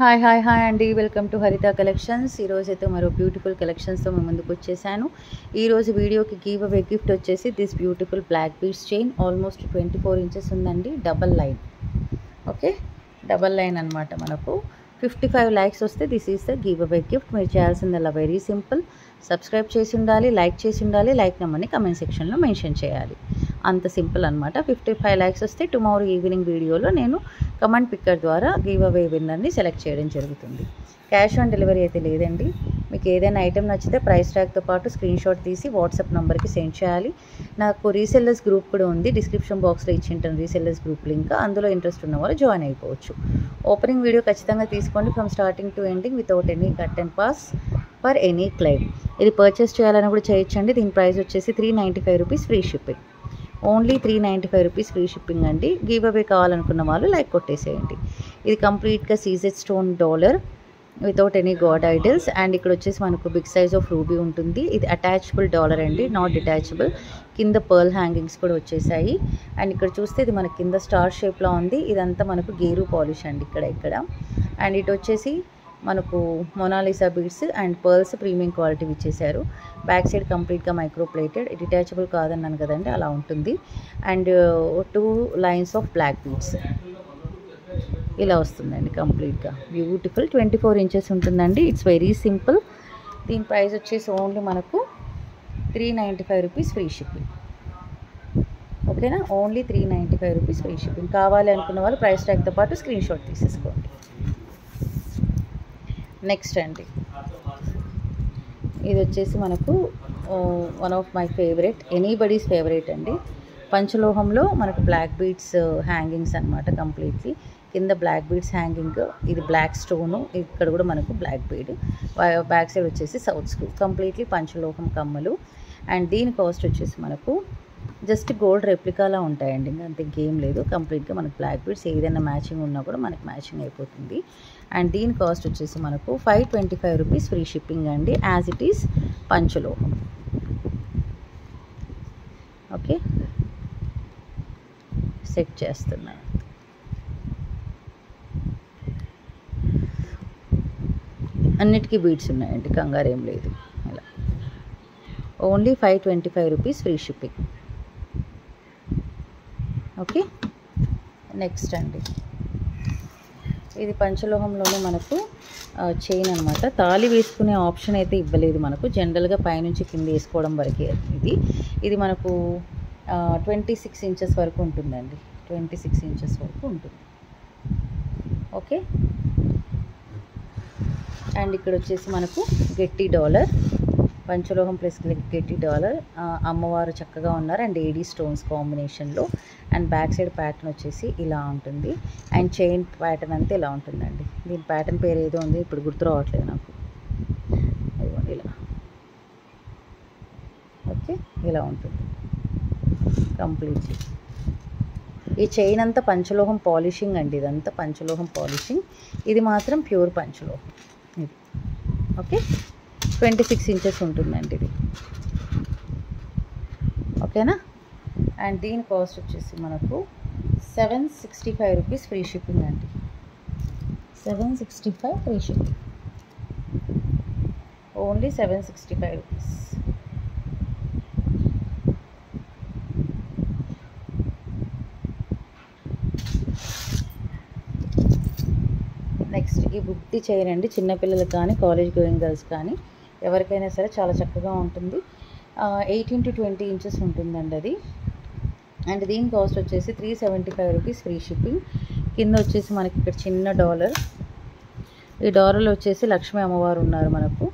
Hi hi hi అండి. Welcome to Haritha collections ఈరోజు అయితే మరో బ్యూటిఫుల్ కలెక్షన్స్తో మేము ముందుకు వచ్చేసాను. ఈరోజు వీడియోకి గివ్ అవే గిఫ్ట్ వచ్చేసి this beautiful black beads chain almost twenty four inches ఉందండి. Double line okay double line అనమాట మనకు. ఫిఫ్టీ ఫైవ్ లైక్స్ వస్తే this is the give away gift మీరు చేయాల్సిందల్లా వెరీ సింపుల్ సబ్స్క్రైబ్ చేసి ఉండాలి లైక్ చేసి ఉండాలి లైక్ నెంబర్ని కమెంట్ సెక్షన్లో మెన్షన్ చేయాలి. అంత సింపుల్ అనమాట ఫిఫ్టీ ఫైవ్ ల్యాక్స్ వస్తే టుమారో ఈవినింగ్ వీడియోలో నేను కమాండ్ పిక్కర్ ద్వారా గివ్ అవే విన్నర్ని సెలెక్ట్ చేయడం జరుగుతుంది. క్యాష్ ఆన్ డెలివరీ అయితే లేదండి. మీకు ఏదైనా ఐటెం నచ్చితే ప్రైస్ ట్యాగ్తో పాటు స్క్రీన్ షాట్ తీసి వాట్సాప్ నెంబర్కి సెండ్ చేయాలి. నాకు రీసెల్లర్స్ గ్రూప్ కూడా ఉంది. డిస్క్రిప్షన్ బాక్స్లో ఇచ్చింటాను రీసెల్లర్స్ గ్రూప్ లింక్. అందులో ఇంట్రెస్ట్ ఉన్న వాళ్ళు జాయిన్ అయిపోవచ్చు. ఓపెనింగ్ వీడియో ఖచ్చితంగా తీసుకోండి. From starting to ending without any cut and pause for any claim ఇది పర్చేస్ చేయాలని కూడా చేయొచ్చండి. దీని ప్రైస్ వచ్చేసి three ninety five rupees free shipping. Only three ninety five rupees free shipping అండి. గివ్ అవే కావాలనుకున్న వాళ్ళు లైక్ కొట్టేసేయండి. ఇది కంప్లీట్గా CZ stone dollar without any god idols and ఇక్కడ వచ్చేసి మనకు బిగ్ సైజ్ ఆఫ్ రూబీ ఉంటుంది. ఇది అటాచబుల్ డాలర్ అండి నాట్ డిటాచబుల్ కింద పర్ల్ హ్యాంగింగ్స్ కూడా వచ్చేసాయి. అండ్ ఇక్కడ చూస్తే ఇది మన కింద స్టార్ షేప్లో ఉంది. ఇదంతా మనకు గేరు పాలిష్ అండి ఇక్కడ ఇక్కడ. అండ్ ఇటు వచ్చేసి మనకు Mona Lisa beads and pearls premium quality ఇచ్చేసారు బ్యాక్ సైడ్ కంప్లీట్గా మైక్రో ప్లేటెడ్ డిటాచబుల్ కాదన్నాను కదండి అలా ఉంటుంది. And two lines of black beads ఇలా వస్తుందండి కంప్లీట్గా బ్యూటిఫుల్ ట్వంటీ ఫోర్ ఇంచెస్ ఉంటుందండి. ఇట్స్ వెరీ సింపుల్ దీని ప్రైస్ వచ్చేసి ఓన్లీ మనకు three ninety five rupees free shipping ఓకేనా only three ninety five rupees free shipping కావాలి అనుకున్న వాళ్ళు ప్రైస్ ట్యాగ్తో పాటు స్క్రీన్ షాట్ తీసేసుకోండి. నెక్స్ట్ అండి. ఇది వచ్చేసి మనకు one of my favourite anybody's favourite అండి. పంచలోహంలో మనకు బ్లాక్ బీడ్స్ హ్యాంగింగ్స్ అనమాట కంప్లీట్లీ కింద బ్లాక్ బీడ్స్ హ్యాంగింగ్ ఇది బ్లాక్ స్టోను ఇక్కడ కూడా మనకు బ్లాక్ బీడ్ బ్యాక్ సైడ్ వచ్చేసి సౌత్ స్కూల్ కంప్లీట్లీ పంచలోహం కమ్మలు. అండ్ దీని కాస్ట్ వచ్చేసి మనకు జస్ట్ గోల్డ్ రెప్లికాలా ఉంటాయండి. ఇంకా అంత ఇంకేం లేదు. కంప్లీట్గా మనకు బ్లాక్ బీడ్స్ ఏదైనా మ్యాచింగ్ ఉన్నా కూడా మనకి మ్యాచింగ్ అయిపోతుంది. అండ్ దీని కాస్ట్ వచ్చేసి మనకు five twenty five rupees free shipping అండి. యాజ్ ఇట్ ఈస్ పంచలోహం ఓకే. సెట్ చేస్తున్నాను అన్నిటికీ బీడ్స్ ఉన్నాయండి. కంగారు ఏం లేదు. అలా only five twenty five rupees free shipping. Okay. Next అండి. ఇది పంచలోహంలోనే మనకు చైన్ అనమాట తాళి వేసుకునే ఆప్షన్ అయితే ఇవ్వలేదు మనకు. జనరల్గా పైనుంచి కింద వేసుకోవడం వరకే ఇది. ఇది మనకు ట్వంటీ సిక్స్ ఇంచెస్ వరకు ఉంటుందండి. ట్వంటీ సిక్స్ ఇంచెస్ వరకు ఉంటుంది. ఓకే. అండ్ ఇక్కడ వచ్చేసి మనకు గట్టి డాలర్. పంచలోహం ప్లస్ గట్టి డాలర్ అమ్మవారు చక్కగా ఉన్నారు అండ్ ఏడీ స్టోన్స్ కాంబినేషన్లో అండ్ బ్యాక్ సైడ్ ప్యాటర్న్ వచ్చేసి ఇలా ఉంటుంది. అండ్ చైన్ ప్యాటర్న్ అంతా ఇలా ఉంటుందండి. దీని ప్యాటర్న్ పేరు ఏదో ఉంది ఇప్పుడు గుర్తు రావట్లేదు నాకు. అదిగోండి ఇలా. ఓకే ఇలా ఉంటుంది. కంప్లీట్లీ ఈ చైన్ అంతా పంచలోహం పాలిషింగ్ అండి ఇదంతా పంచలోహం పాలిషింగ్ ఇది మాత్రం ప్యూర్ పంచలోహం. ఇది. ఓకే ట్వంటీ సిక్స్ ఇంచెస్ ఉంటుందండి ఇది. ఓకేనా? అండ్ దీని కాస్ట్ వచ్చేసి మనకు seven sixty five rupees free shipping అండి. Seven sixty five free shipping. Only seven sixty five rupees. Next ఈ బుట్టి చేయనండి చిన్నపిల్లలకు కానీ కాలేజ్ గోయింగ్ గర్ల్స్ కానీ ఎవరికైనా సరే చాలా చక్కగా ఉంటుంది. ఎయిటీన్ టు ట్వంటీ ఇంచెస్ ఉంటుందండి అది. అండ్ దీని కాస్ట్ వచ్చేసి three seventy five rupees free shipping కింద వచ్చేసి మనకి ఇక్కడ చిన్న డాలర్. ఈ డాలర్లో వచ్చేసి లక్ష్మీ అమ్మవారు ఉన్నారు మనకు.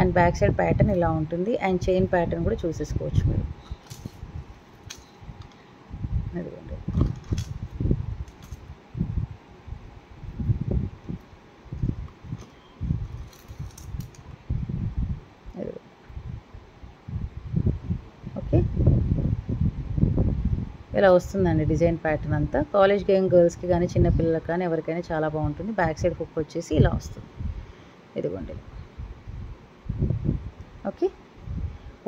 అండ్ బ్యాక్ సైడ్ ప్యాటర్న్ ఇలా ఉంటుంది. అండ్ చైన్ ప్యాటర్న్ కూడా చూసేసుకోవచ్చు మీరు అదిగోండి ఓకే ఇలా వస్తుందండి డిజైన్ ప్యాటర్న్ అంతా. కాలేజ్ గేమ్ గర్ల్స్కి కానీ చిన్నపిల్లలకి కానీ ఎవరికైనా చాలా బాగుంటుంది. బ్యాక్ సైడ్ హుక్ వచ్చేసి ఇలా వస్తుంది. ఇదిగోండి. Okay.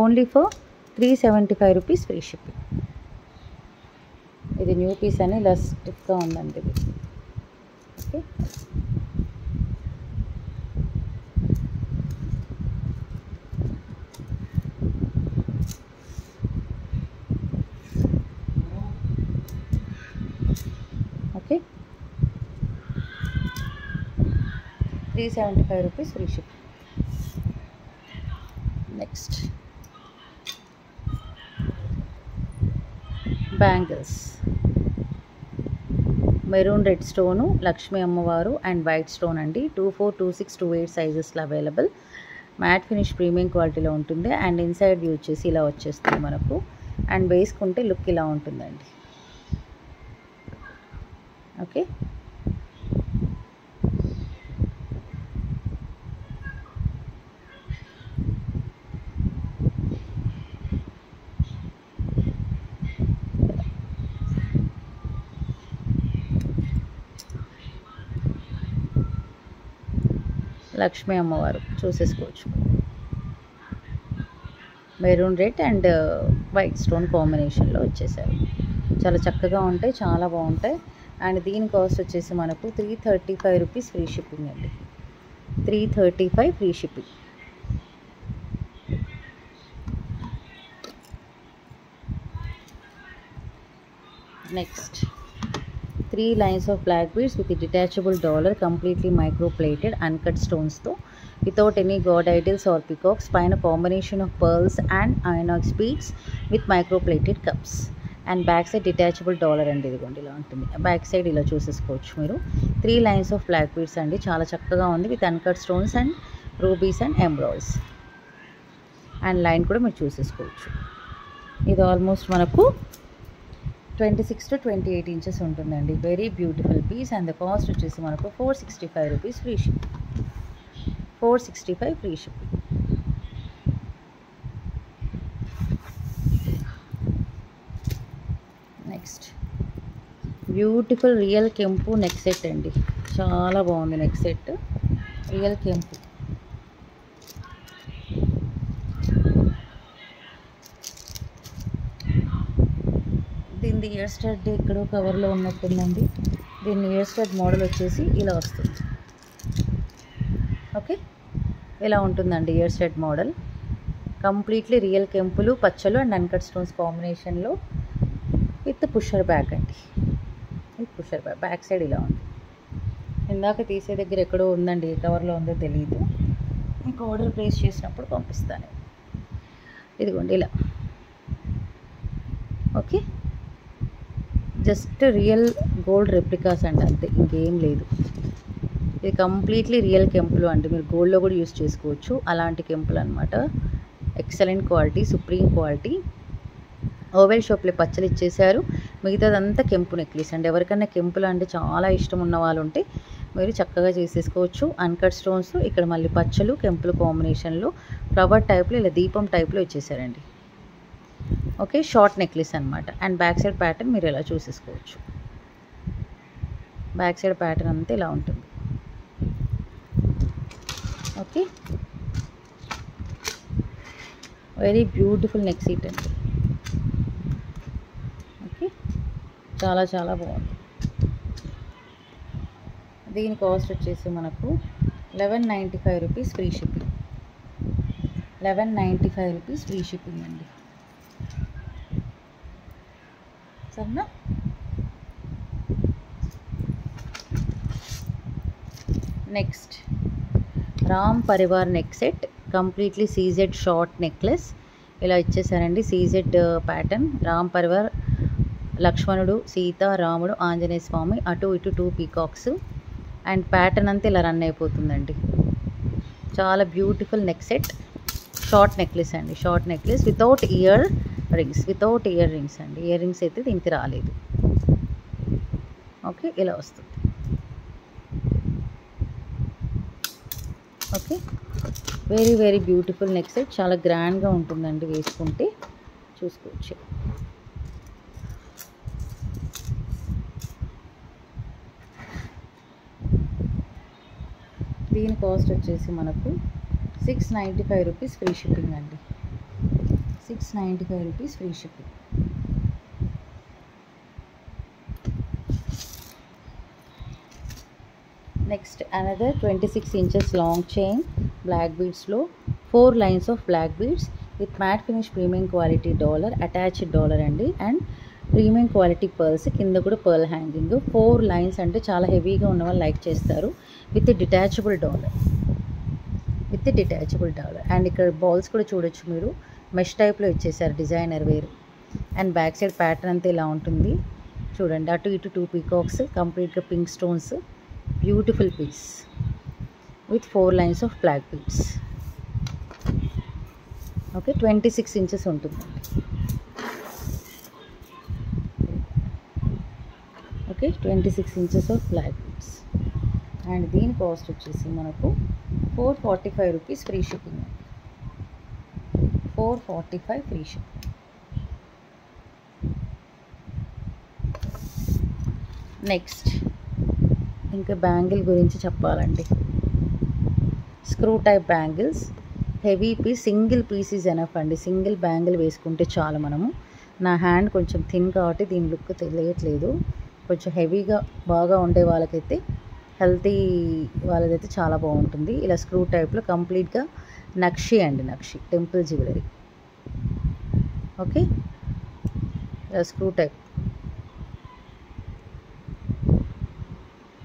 Only for three seventy five rupees free shipping. ఇది న్యూ పీస్ అని ఇలా ఉందండి ఇది. Okay. Three seventy five rupees free ship. Next bangles maroon red stone Lakshmi అమ్మవారు అండ్ వైట్ స్టోన్ అండి. Two four two six two eight సైజెస్లో available matte finish premium క్వాలిటీలో ఉంటుంది. And inside view వచ్చేసి ఇలా వచ్చేస్తుంది మనకు. అండ్ వేసుకుంటే లుక్ ఇలా ఉంటుందండి. ఓకే లక్ష్మీ అమ్మవారు చూసేసుకోవచ్చు. Maroon red and uh, white stone కాంబినేషన్లో వచ్చేసారు చాలా చక్కగా ఉంటాయి చాలా బాగుంటాయి. అండ్ దీని కాస్ట్ వచ్చేసి మనకు three thirty five rupees free shipping అండి. Three thirty five free shipping next three lines of black beads with detachable dollar completely micro plated uncut స్టోన్స్తో without any god idols or peacocks పైన combination of pearls and onyx beads with micro plated cups and back side detachable dollar అండి ఇదిగోండి ఇలా ఉంటుంది. Back side ఇలా చూసేసుకోవచ్చు మీరు. Three lines of black beads అండి. చాలా చక్కగా ఉంది with uncut stones and rubies and ఎంబ్రాయిడ్స్ అండ్ లైన్ కూడా మీరు చూసేసుకోవచ్చు. ఇది ఆల్మోస్ట్ మనకు twenty six to twenty eight inches ఉంటుందండి. Very beautiful piece and the cost వచ్చేసి మనకు four sixty five rupees free ship four sixty five free ship next beautiful real కెంపు నెక్ సెట్ అండి. చాలా బాగుంది నెక్ సెట్ రియల్ కెంపు దీని year stud ఎక్కడో కవర్లో ఉన్నట్టుందండి. దీన్ని ఇయర్ స్టడ్ మోడల్ వచ్చేసి ఇలా వస్తుంది. ఓకే? ఇలా ఉంటుందండి ear stud model. Completely real కెంపులు పచ్చలు అండ్ అన్కట్ స్టోన్స్ కాంబినేషన్లో విత్ పుషర్ బ్యాక్ అండి. With pusher back back side ఇలా ఉంది. ఇందాక తీసే దగ్గర ఎక్కడో ఉందండి ఏ కవర్లో ఉందో తెలియదు మీకు ఆర్డర్ ప్లేస్ చేసినప్పుడు పంపిస్తాను. ఇదిగోండి ఇలా. Okay? Just real gold replicas అండి అంతే ఇంకేం లేదు. ఇది కంప్లీట్లీ రియల్ కెంపులు అండి. మీరు గోల్డ్లో కూడా యూస్ చేసుకోవచ్చు. అలాంటి కెంపులు అనమాట excellent quality supreme quality. Oval షాప్లో పచ్చలు ఇచ్చేసారు మిగతాదంతా కెంపు నెక్లెస్ అండి. ఎవరికైనా కెంపులు అంటే చాలా ఇష్టం ఉన్న వాళ్ళు ఉంటే మీరు చక్కగా చేసేసుకోవచ్చు. అన్కట్ స్టోన్స్ ఇక్కడ మళ్ళీ పచ్చలు కెంపులు కాంబినేషన్లో ఫ్లవర్ టైప్లో ఇలా దీపం టైప్లో ఇచ్చేసారండి ఓకే షార్ట్ నెక్లెస్ అనమాట అండ్ బ్యాక్ సైడ్ ప్యాటర్న్ మీరు ఇలా చూసేసుకోవచ్చు. బ్యాక్ సైడ్ ప్యాటర్న్ అంతా ఇలా ఉంటుంది. Okay. Very beautiful neck set అండి. ఓకే. చాలా చాలా బాగుంది. దీని కాస్ట్ వచ్చేసి మనకు eleven ninety five rupees free shipping eleven ninety five rupees free shipping అండి. సరేనా? Next Ram Parivar neck set completely CZ short necklace ఇలా ఇచ్చేసారండి CZ pattern uh, Ram Parivar లక్ష్మణుడు సీత రాముడు ఆంజనేయ స్వామి అటు ఇటు టూ పీకాక్స్ అండ్ ప్యాటర్న్ అంతా ఇలా రన్ అయిపోతుందండి. చాలా beautiful neck set short necklace అండి short necklace without ear rings without ear rings అండి. ఇయర్ రింగ్స్ అయితే దీనికి రాలేదు. ఓకే ఇలా వస్తుంది. Okay very very beautiful neck set. చాలా గ్రాండ్గా ఉంటుందండి వేసుకుంటే. చూసుకోవచ్చు. దీని కాస్ట్ వచ్చేసి మనకు six ninety five rupees free shipping అండి. Six ninety five rupees free shipping next another twenty six inches long chain black బీడ్స్లో four lines of black beads with matte finish premium quality dollar attached dollar అండి. And premium quality pearls కింద కూడా pearl hanging four lines అంటే చాలా హెవీగా ఉన్న వాళ్ళు like చేస్తారు with detachable dollar with detachable dollar and ఇక్కడ బాల్స్ కూడా చూడొచ్చు మీరు. మెష్ టైప్లో ఇచ్చేసారు designer wear. And back side pattern అంతా ఇలా ఉంటుంది. చూడండి అటు ఇటు టూ పీకాక్స్ కంప్లీట్గా pink stones beautiful piece with four lines of flag piece. Okay twenty six inches ఉంటుంది. Okay twenty six inches of flag piece. And దీని కాస్ట్ వచ్చేసి మనకు four forty five rupees free shipping. Four forty five free next ఇంకా bangle గురించి చెప్పాలండి. Screw type bangles heavy piece single piece enough అండి. Single bangle వేసుకుంటే చాలు మనము. నా హ్యాండ్ కొంచెం థిన్ కాబట్టి దీని లుక్ తెలియట్లేదు. కొంచెం హెవీగా బాగా ఉండే వాళ్ళకైతే హెల్తీ వాళ్ళదైతే చాలా బాగుంటుంది. ఇలా స్క్రూ టైప్లో కంప్లీట్గా నక్షి అండి నక్షి temple jewellery. Okay? Screw type.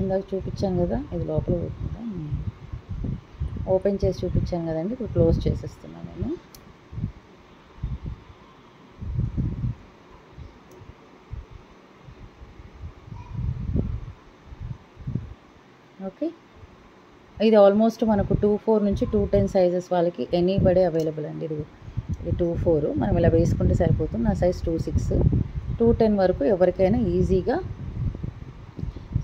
ఇందాక చూపించాను కదా ఇది లోపల ఓపెన్ చేసి చూపించాను కదండి ఇప్పుడు క్లోజ్ చేసేస్తున్నాను నేను ఓకే ఇది ఆల్మోస్ట్ మనకు టూ ఫోర్ నుంచి టూ టెన్ సైజెస్ వాళ్ళకి ఎనీ బడే అవైలబుల్ అండి ఇది. ఇది టూ ఫోర్. మనం ఇలా వేసుకుంటే సరిపోతుంది. నా size two six. Two ten వరకు ఎవరికైనా ఈజీగా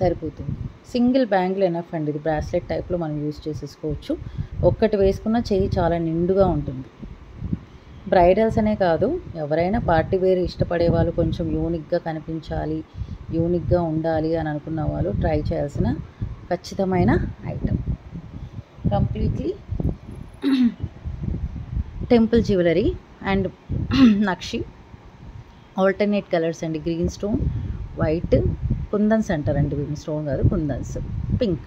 సరిపోతుంది. సింగిల్ బ్యాంగిల్ ఎనఫ్ అండి. ఇది బ్రాస్లెట్ టైప్లో మనం యూజ్ చేసేసుకోవచ్చు. ఒక్కటి వేసుకున్న చెయ్యి చాలా నిండుగా ఉంటుంది. బ్రైడల్స్ అనే కాదు ఎవరైనా పార్టీ వేర్ ఇష్టపడే వాళ్ళు కొంచెం యూనిక్గా కనిపించాలి యూనిక్గా ఉండాలి అని అనుకున్న వాళ్ళు ట్రై చేయాల్సిన ఖచ్చితమైన item. Completely temple jewellery and nakshi alternate colours అండి. గ్రీన్ స్టోన్ వైట్ కుందన్స్ అంటారండి వీటిని స్టోన్ కాదు కుందన్స్. పింక్.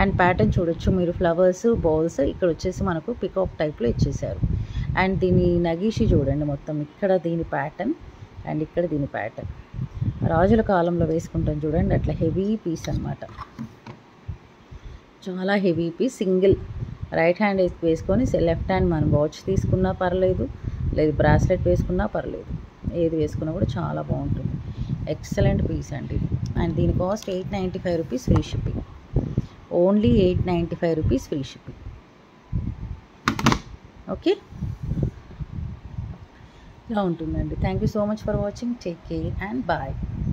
అండ్ ప్యాటర్న్ చూడొచ్చు. మీరు ఫ్లవర్స్ బాల్స్ ఇక్కడ వచ్చేసి మనకు పికాక్ టైప్లో ఇచ్చేసారు. అండ్ దీని నగీషి చూడండి మొత్తం. ఇక్కడ దీని ప్యాటర్న్ అండ్ ఇక్కడ దీని ప్యాటర్న్. రాజుల కాలంలో వేసుకుంటాం చూడండి. అట్లా హెవీ పీస్ అనమాట చాలా heavy piece single. Right hand వేసుకొని లెఫ్ట్ హ్యాండ్ మనం వాచ్ తీసుకున్నా పర్లేదు లేదు బ్రాస్లెట్ వేసుకున్నా పర్లేదు. ఏది వేసుకున్నా కూడా చాలా బాగుంటుంది. ఎక్సలెంట్ పీస్ అండి అండ్ దీని cost eight ninety five rupees free shipping. Only eight ninety five rupees free shipping. Okay? ఇలా ఉంటుందండి. Thank you so much for watching. Take care and bye.